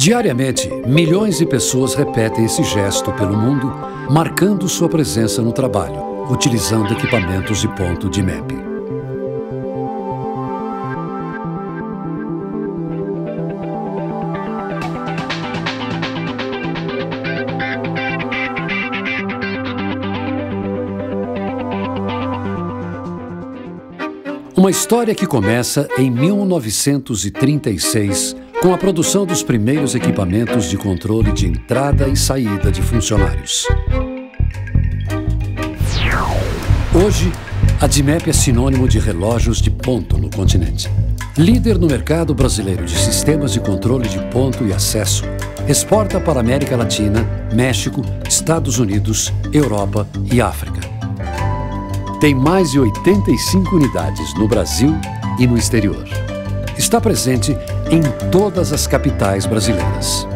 Diariamente, milhões de pessoas repetem esse gesto pelo mundo, marcando sua presença no trabalho, utilizando equipamentos de ponto de MEP. Uma história que começa em 1936 com a produção dos primeiros equipamentos de controle de entrada e saída de funcionários. Hoje, a DIMEP é sinônimo de relógios de ponto no continente. Líder no mercado brasileiro de sistemas de controle de ponto e acesso, exporta para América Latina, México, Estados Unidos, Europa e África. Tem mais de 85 unidades no Brasil e no exterior. Está presente em todas as capitais brasileiras.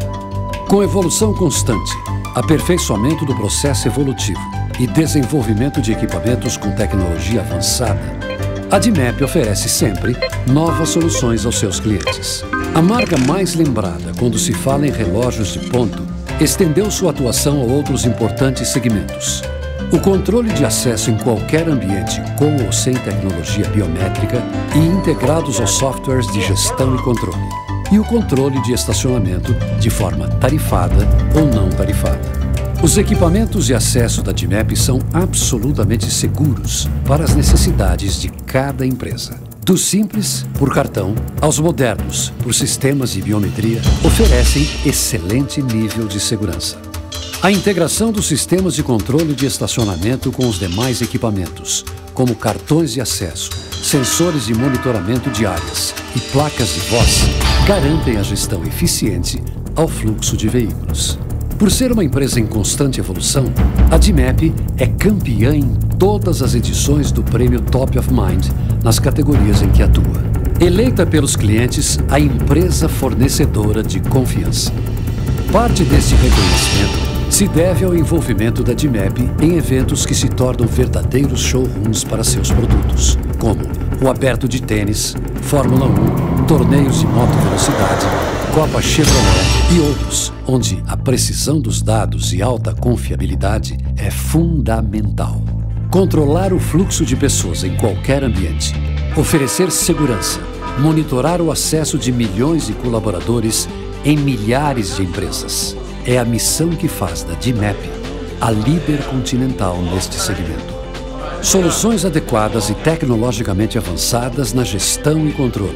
Com evolução constante, aperfeiçoamento do processo evolutivo e desenvolvimento de equipamentos com tecnologia avançada, a DIMEP oferece sempre novas soluções aos seus clientes. A marca mais lembrada quando se fala em relógios de ponto estendeu sua atuação a outros importantes segmentos, o controle de acesso em qualquer ambiente com ou sem tecnologia biométrica e integrados aos softwares de gestão e controle. E o controle de estacionamento de forma tarifada ou não tarifada. Os equipamentos de acesso da DIMEP são absolutamente seguros para as necessidades de cada empresa. Do simples, por cartão, aos modernos, por sistemas de biometria, oferecem excelente nível de segurança. A integração dos sistemas de controle de estacionamento com os demais equipamentos, como cartões de acesso, sensores de monitoramento de áreas e placas de voz, garantem a gestão eficiente ao fluxo de veículos. Por ser uma empresa em constante evolução, a DIMEP é campeã em todas as edições do prêmio Top of Mind nas categorias em que atua. Eleita pelos clientes a empresa fornecedora de confiança. Parte deste reconhecimento se deve ao envolvimento da DIMEP em eventos que se tornam verdadeiros showrooms para seus produtos, como o Aberto de Tênis, Fórmula 1, torneios de moto velocidade, Copa Chevrolet e outros, onde a precisão dos dados e alta confiabilidade é fundamental. Controlar o fluxo de pessoas em qualquer ambiente, oferecer segurança, monitorar o acesso de milhões de colaboradores em milhares de empresas é a missão que faz da DIMEP a líder continental neste segmento. Soluções adequadas e tecnologicamente avançadas na gestão e controle,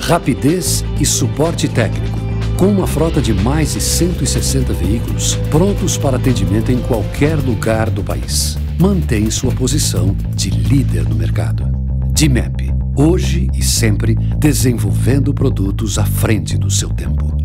rapidez e suporte técnico, com uma frota de mais de 160 veículos prontos para atendimento em qualquer lugar do país. Mantém sua posição de líder no mercado. DIMEP, hoje e sempre desenvolvendo produtos à frente do seu tempo.